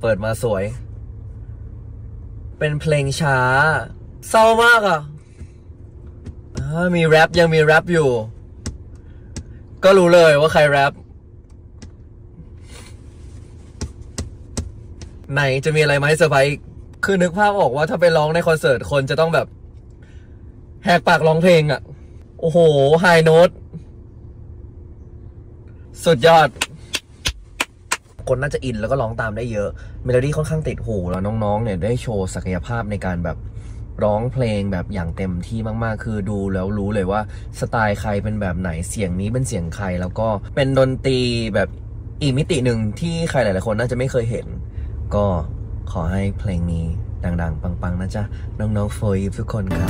เปิดมาสวย เป็นเพลงช้า เศร้ามากอะอ่ามีแรปยังมีแรปอยู่ ก็รู้เลยว่าใครแรปไหนจะมีอะไรมาให้เซอร์ไพรส์อีกคือนึกภาพออกว่าถ้าไปร้องในคอนเสิร์ตคนจะต้องแบบ แหกปากร้องเพลงอะ โอ้โห high noteสุดยอด คนน่าจะอินแล้วก็ร้องตามได้เยอะ เมโลดี้ค่อนข้างติดหูแล้วน้องๆเนี่ยได้โชว์ศักยภาพในการแบบร้องเพลงแบบอย่างเต็มที่มากๆ คือดูแล้วรู้เลยว่าสไตล์ใครเป็นแบบไหนเสียงนี้เป็นเสียงใคร แล้วก็เป็นดนตรีแบบอีกมิติหนึ่งที่ใครหลายๆคนน่าจะไม่เคยเห็น ก็ขอให้เพลงนี้ดังๆ ปังๆ นะจ๊ะ น้องๆ 4EVE ทุกคนครับ